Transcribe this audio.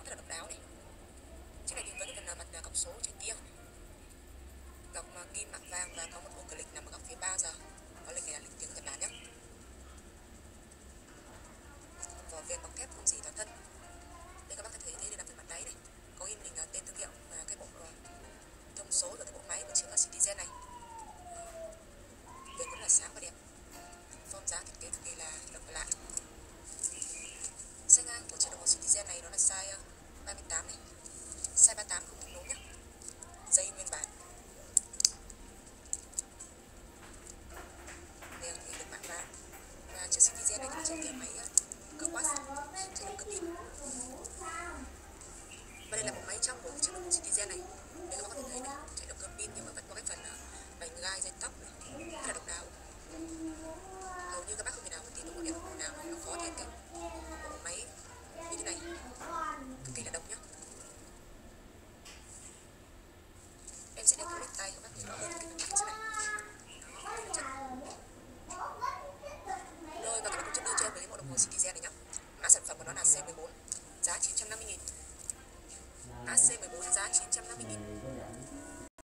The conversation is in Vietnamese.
8 rất là độc đáo này. Chiếc này thì vẫn cần là mặt à, cọc số trên kia. Cọc à, kim mặt vàng và có một bộ lịch nằm ở góc phía 3 giờ. Có lịch này là lịch tiếng Nhật Bản nhé vỏ viền bọc thép không gì toàn thân. Đây, các bác có thể thấy đây là phần mặt đáy này. Có in hình à, tên thương hiệu và cái bộ thông số của cái bộ máy của chiếc Citizen này. Viền rất là sáng và đẹp. Form dáng thiết kế cực kỳ là độc lạ. Xe ngang của chiếc đồng hồ Citizen này nó là size 38 này. Size 38 không đúng lỗ nhé dây nguyên bản. Đều thì được bạn ra và chiếc Citizen này cũng trên kia máy ờ, cơ quát chạy động cơ pin và đây là một máy trong của chiếc đồng hồ Citizen này. Đây các bạn có thể thấy này, chạy động cơ pin nhưng mà vẫn có cái phần ờ, bánh gai dây tóc này rất là độc đáo. Hầu như các bác không thể nào có tìm được một điểm nào nó có thêm cái bộ máy như thế này cực kỳ là độc nhá em sẽ đeo thử lên tay các bác nhìn rõ hơn cái phần chiếc này Đó, đây là chân. rồi và các bạn cũng chốt đơn cho em với bộ đồng hồ Citizen này nhá mã sản phẩm của nó là C14 giá 950 nghìn. AC14 giá 950 nghìn.